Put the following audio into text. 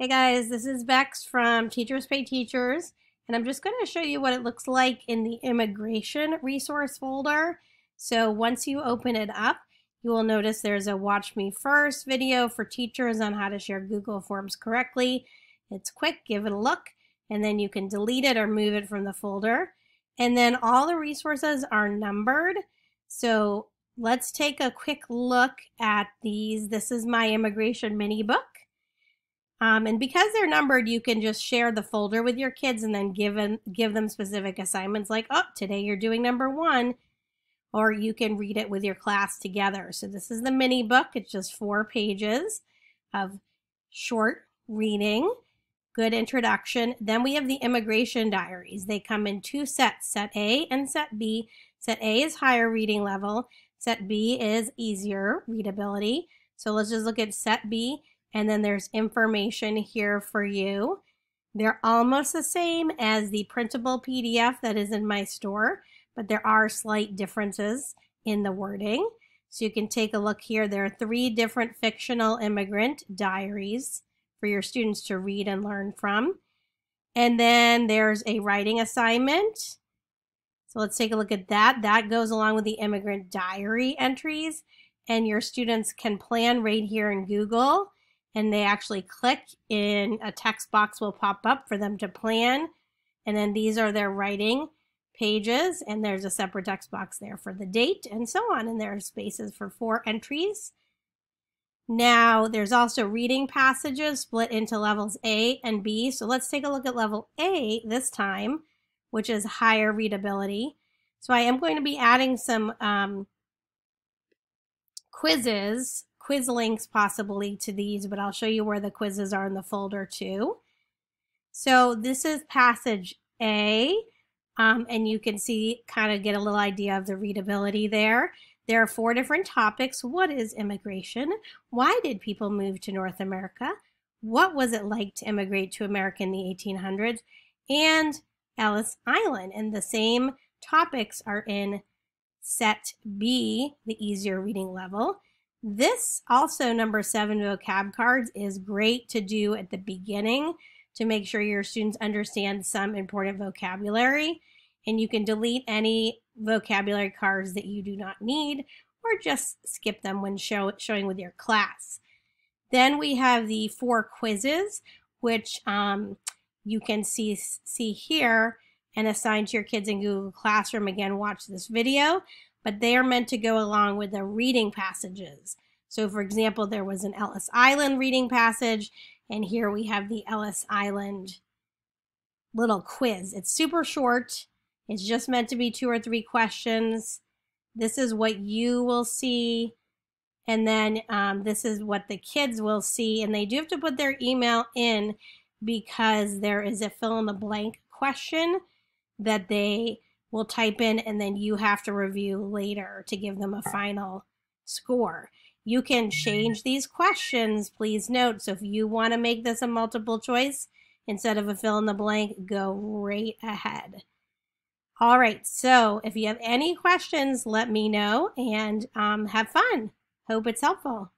Hey guys, this is Bex from Teachers Pay Teachers, and I'm just going to show you what it looks like in the immigration resource folder. So once you open it up, you will notice there's a Watch Me First video for teachers on how to share Google Forms correctly. It's quick, give it a look, and then you can delete it or move it from the folder. And then all the resources are numbered. So let's take a quick look at these. This is my immigration mini book. Um, and because they're numbered, you can just share the folder with your kids and then give, them, give them specific assignments like, oh, today you're doing number one, or you can read it with your class together. So this is the mini book. It's just four pages of short reading, good introduction. Then we have the immigration diaries. They come in two sets, set A and set B. Set A is higher reading level. Set B is easier readability. So let's just look at set B and then there's information here for you. They're almost the same as the printable PDF that is in my store, but there are slight differences in the wording. So you can take a look here. There are three different fictional immigrant diaries for your students to read and learn from. And then there's a writing assignment. So let's take a look at that. That goes along with the immigrant diary entries. And your students can plan right here in Google and they actually click in a text box will pop up for them to plan. And then these are their writing pages and there's a separate text box there for the date and so on. And there are spaces for four entries. Now there's also reading passages split into levels A and B. So let's take a look at level A this time, which is higher readability. So I am going to be adding some um, quizzes quiz links possibly to these, but I'll show you where the quizzes are in the folder too. So this is passage A, um, and you can see, kind of get a little idea of the readability there. There are four different topics. What is immigration? Why did people move to North America? What was it like to immigrate to America in the 1800s? And Ellis Island. And the same topics are in set B, the easier reading level. This also number seven vocab cards is great to do at the beginning to make sure your students understand some important vocabulary. And you can delete any vocabulary cards that you do not need or just skip them when show, showing with your class. Then we have the four quizzes, which um, you can see, see here and assign to your kids in Google Classroom. Again, watch this video but they are meant to go along with the reading passages. So for example, there was an Ellis Island reading passage, and here we have the Ellis Island little quiz. It's super short. It's just meant to be two or three questions. This is what you will see. And then um, this is what the kids will see. And they do have to put their email in because there is a fill in the blank question that they will type in and then you have to review later to give them a final score. You can change these questions, please note. So if you want to make this a multiple choice instead of a fill in the blank, go right ahead. All right, so if you have any questions, let me know and um, have fun. Hope it's helpful.